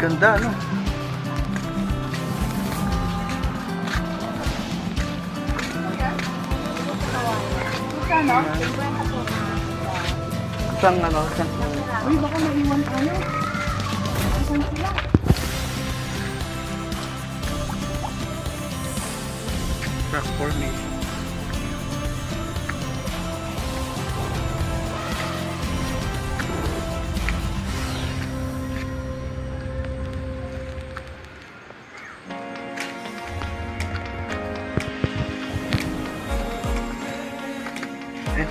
ganda, no? Ano? Isang ano, isang Uy, baka maiwan ano? Asan sila? rock formation.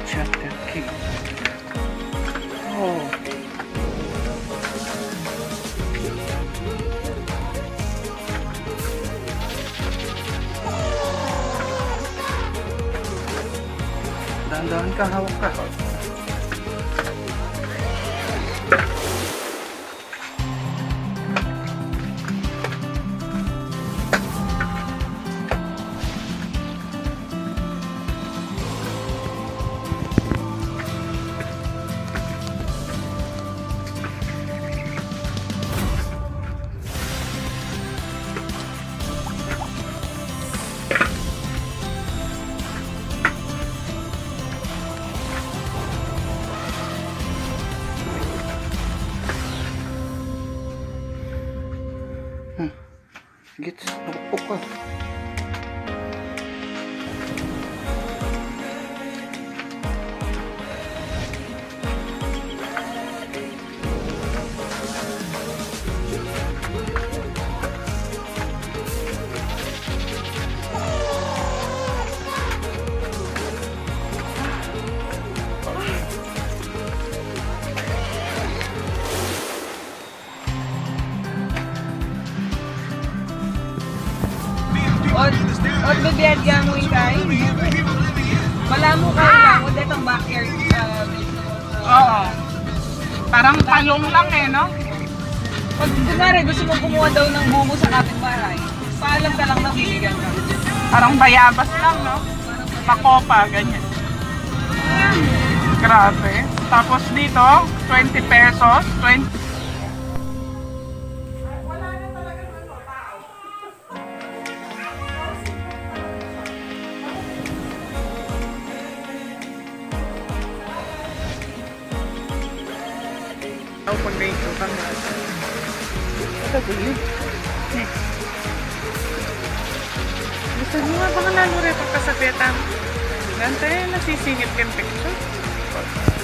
chapter key. Oh. Dan daun kah hawak kah? Gits, nakupok ka. Ot, ot bibiyad ka mo ikay. Wala mo kayo lang, o detang backyard. Uh, Oo. Parang palong lang eh, no? pag kunwari gusto mo kumuha daw ng bumo sa kapitbahay, paalam ka lang na bibigyan ka. Parang bayabas lang, no? Makopa, ganyan. Grabe. Tapos dito, 20 pesos. 20... Pag naito ka nga. Ito ko yun. Gusto mo nga baka lalo rin pagkasabitan. Gante, nasisingit kang picture.